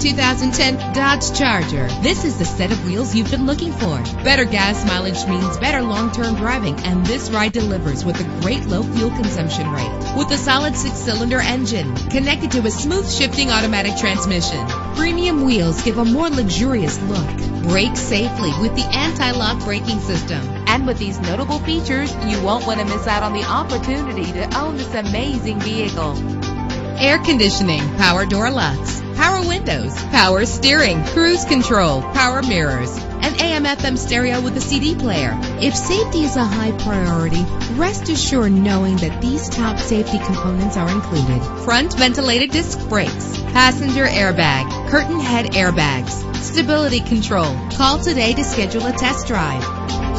2010 Dodge Charger. This is the set of wheels you've been looking for. Better gas mileage means better long-term driving, and this ride delivers with a great low fuel consumption rate. With a solid six-cylinder engine connected to a smooth shifting automatic transmission, premium wheels give a more luxurious look. Brake safely with the anti-lock braking system. And with these notable features, you won't want to miss out on the opportunity to own this amazing vehicle air conditioning, power door locks, power windows, power steering, cruise control, power mirrors, and AM FM stereo with a CD player. If safety is a high priority, rest assured knowing that these top safety components are included. Front ventilated disc brakes, passenger airbag, curtain head airbags, stability control. Call today to schedule a test drive.